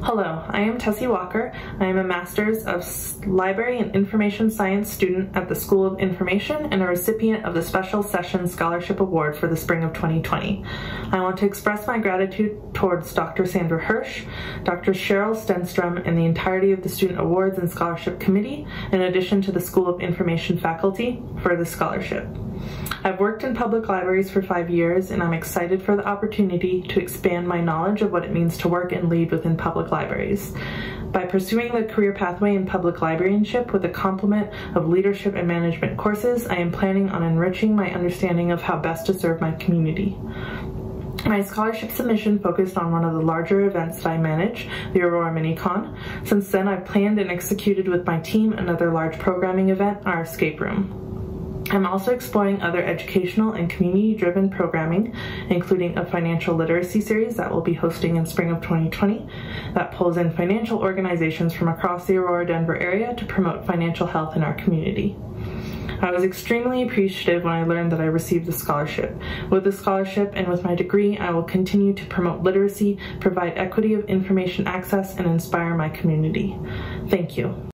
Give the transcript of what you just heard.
Hello, I am Tessy Walker. I am a Master's of Library and Information Science student at the School of Information and a recipient of the Special Session Scholarship Award for the spring of 2020. I want to express my gratitude towards Dr. Sandra Hirsch, Dr. Cheryl Stenstrom, and the entirety of the Student Awards and Scholarship Committee, in addition to the School of Information faculty, for this scholarship. I've worked in public libraries for five years, and I'm excited for the opportunity to expand my knowledge of what it means to work and lead within public libraries. By pursuing the career pathway in public librarianship with a complement of leadership and management courses, I am planning on enriching my understanding of how best to serve my community. My scholarship submission focused on one of the larger events that I manage, the Aurora MiniCon. Since then, I've planned and executed with my team another large programming event, our escape room. I'm also exploring other educational and community driven programming, including a financial literacy series that we'll be hosting in spring of 2020 that pulls in financial organizations from across the Aurora Denver area to promote financial health in our community. I was extremely appreciative when I learned that I received the scholarship. With the scholarship and with my degree, I will continue to promote literacy, provide equity of information access, and inspire my community. Thank you.